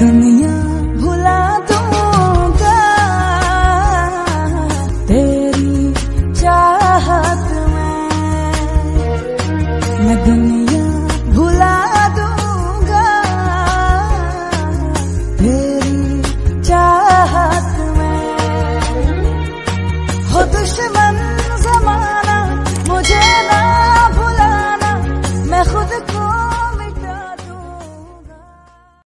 दुनिया भुला दूँगा तेरी चाहत में मैं दुनिया भुला दूँगा। तेरी चाहत में हो दुश्मन